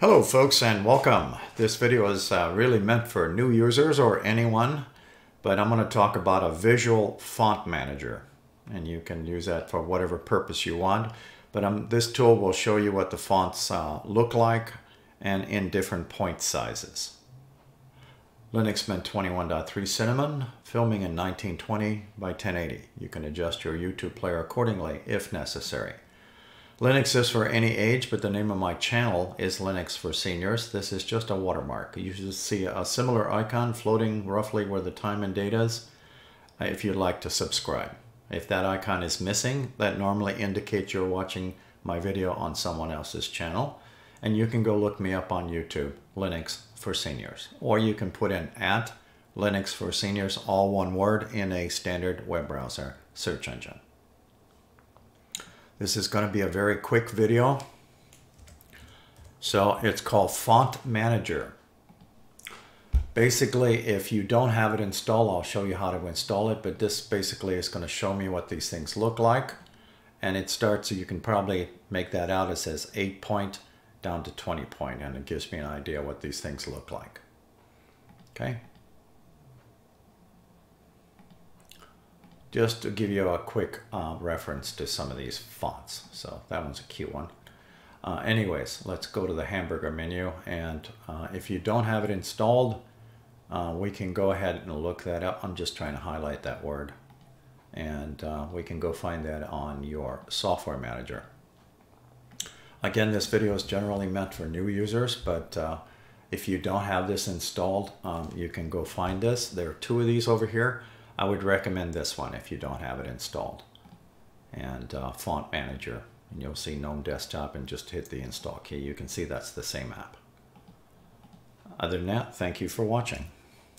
Hello folks and welcome. This video is uh, really meant for new users or anyone, but I'm going to talk about a visual font manager and you can use that for whatever purpose you want. But um, this tool will show you what the fonts uh, look like and in different point sizes. Linux Mint 21.3 Cinnamon, filming in 1920 by 1080. You can adjust your YouTube player accordingly if necessary. Linux is for any age, but the name of my channel is Linux for Seniors. This is just a watermark. You should see a similar icon floating roughly where the time and date is uh, if you'd like to subscribe. If that icon is missing, that normally indicates you're watching my video on someone else's channel. And you can go look me up on YouTube, Linux for Seniors. Or you can put in at Linux for Seniors, all one word, in a standard web browser search engine. This is going to be a very quick video. So it's called Font Manager. Basically, if you don't have it installed, I'll show you how to install it. But this basically is going to show me what these things look like. And it starts, so you can probably make that out. It says 8 point down to 20 point, and it gives me an idea what these things look like. Okay. Just to give you a quick uh, reference to some of these fonts. So that one's a cute one. Uh, anyways, let's go to the hamburger menu. And uh, if you don't have it installed, uh, we can go ahead and look that up. I'm just trying to highlight that word. And uh, we can go find that on your software manager. Again, this video is generally meant for new users, but uh, if you don't have this installed, um, you can go find this. There are two of these over here. I would recommend this one if you don't have it installed. And uh, Font Manager, and you'll see GNOME Desktop and just hit the install key. You can see that's the same app. Other than that, thank you for watching.